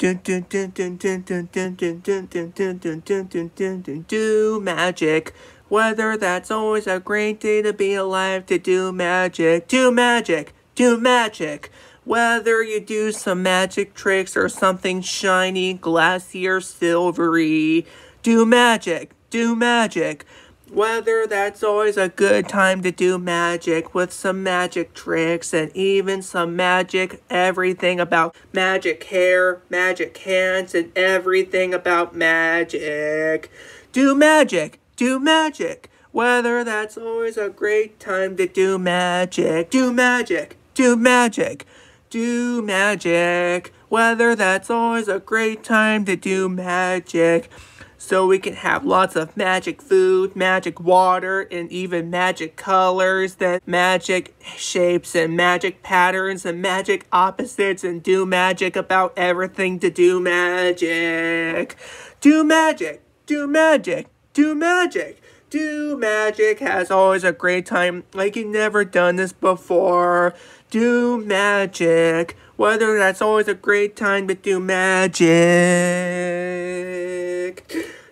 Do magic. Whether that's always a great day to be alive to do magic. Do magic. Do magic. Whether you do some magic tricks or something shiny, glassy, or silvery. Do magic. Do magic. Whether that's always a good time to do magic with some magic tricks and even some magic everything about magic hair, magic hands, and everything about magic. Do magic, do magic. Whether that's always a great time to do magic, do magic, do magic, do magic. Whether that's always a great time to do magic so we can have lots of magic food, magic water, and even magic colors, then magic shapes and magic patterns and magic opposites and do magic about everything to do magic. Do magic, do magic, do magic. Do magic has always a great time like you've never done this before. Do magic. Whether that's always a great time to do magic.